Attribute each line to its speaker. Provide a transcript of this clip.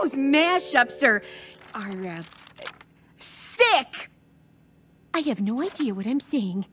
Speaker 1: Those mashups are are uh, sick. I have no idea what I'm saying.